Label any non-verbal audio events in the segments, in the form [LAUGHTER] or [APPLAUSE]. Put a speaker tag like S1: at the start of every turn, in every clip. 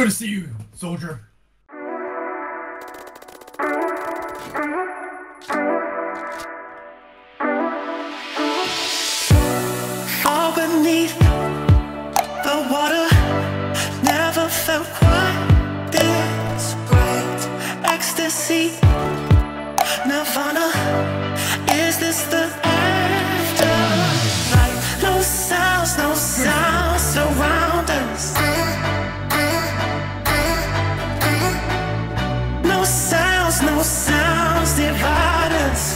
S1: Good to see you, soldier.
S2: All beneath the water never felt quite this great. Ecstasy, nirvana. Is this the sounds, no sounds divide us.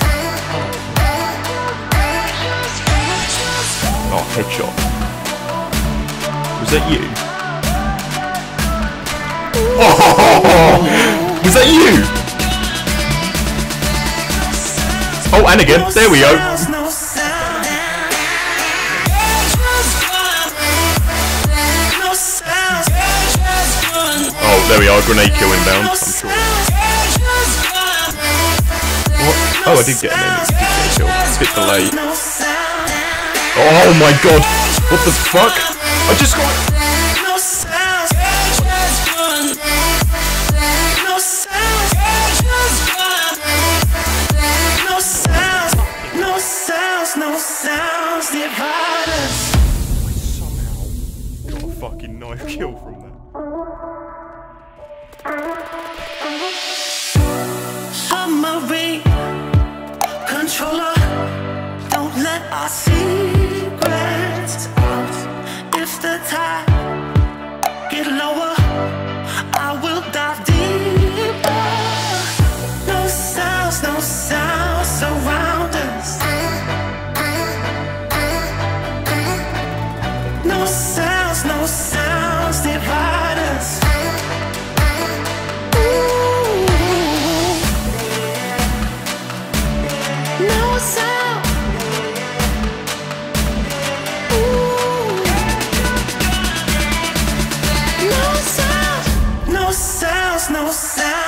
S3: Oh, headshot. Was that you? Oh! [LAUGHS] Was that you? Oh, and again. There we go.
S2: Sounds, no sound. No sounds.
S3: Oh, there we are. Grenade kill inbound. I'm sure. Oh, I did get an enemy. Did get a. It's a bit delayed. Oh my god. What the fuck? I just got. Got a fucking knife kill from that.
S2: Our secrets out. If the tide get lower, I will dive deeper. No sounds, no sounds surround us. No sounds, no sounds divide us. No sound. no sound.